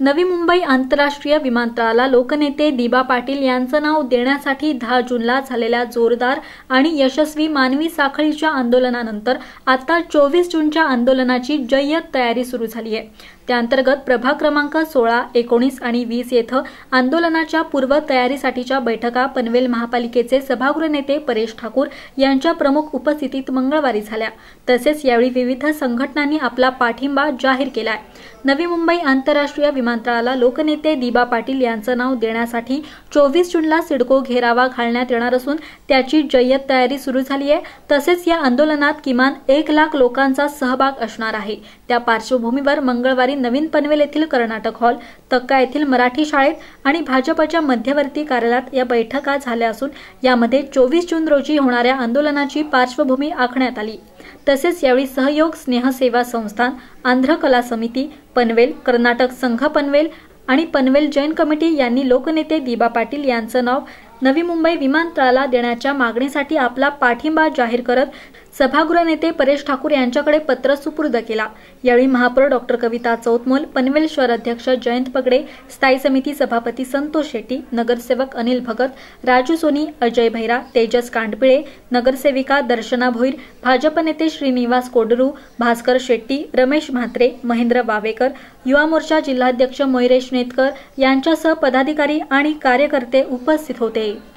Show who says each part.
Speaker 1: नवी मुंबई आंतरराष्ट्रीय विमानतळाला लोकनेते दिबा पाटील यांचं नाव देण्यासाठी दहा जूनला झालेल्या जोरदार आणि यशस्वी मानवी साखळीच्या आंदोलनानंतर आता चोवीस जूनच्या आंदोलनाची जय्यत तयारी सुरू झाली आहे. त्याअंतर्गत प्रभाग क्रमांक सोळा एकोणीस आणि वीस येथे आंदोलनाच्या पूर्व तयारीसाठीच्या बैठका पनवेल महापालिकेचे सभागृह नेते परेश ठाकूर यांच्या प्रमुख उपस्थितीत मंगळवारी झाल्या. तसेच यावेळी विविध संघटनांनी आपला पाठिंबा जाहीर केलाय. नवी मुंबई आंतरराष्ट्रीय विमानतळाला लोकनेते दिबा पाटील यांचं नाव देण्यासाठी चोवीस जूनला सिडको घेरावा घालण्यात येणार असून त्याची जय्यत तयारी सुरू झाली आहे. तसेच या आंदोलनात किमान एक लाख लोकांचा सहभाग असणार आहे. त्या पार्श्वभूमीवर मंगळवारी नवीन पनवेल येथील कर्नाटक हॉल तक्का येथील मराठी शाळेत आणि भाजपच्या मध्यवर्ती कार्यालयात या बैठका झाल्या असून यामध्ये चोवीस जून रोजी होणाऱ्या आंदोलनाची पार्श्वभूमी आखण्यात आली. तसेच यावेळी सहयोग स्नेहसेवा संस्थान आंध्र कला समिती पनवेल कर्नाटक संघ पनवेल आणि पनवेल जैन कमिटी यांनी लोकनेते दिबा पाटील यांचं नाव नवी मुंबई विमानतळाला देण्याच्या मागणीसाठी आपला पाठिंबा जाहीर करत सभागृह नेते परेश ठाकूर यांच्याकडे पत्र सुपूर्द केला. यावेळी महापौर डॉक्टर कविता चौतमोल पनवेल शहर अध्यक्ष जयंत पगडे स्थायी समिती सभापती संतोष शेट्टी नगरसेवक अनिल भगत राजू सोनी अजय भैरा तेजस कांडपिळे नगरसेविका दर्शना भोईर भाजप नेते श्रीनिवास कोडरू भास्कर शेट्टी रमेश म्हात्रे महेंद्र वावेकर युवा मोर्चा जिल्हाध्यक्ष मोयरेश नेतकर यांच्यासह पदाधिकारी आणि कार्यकर्ते उपस्थित होते.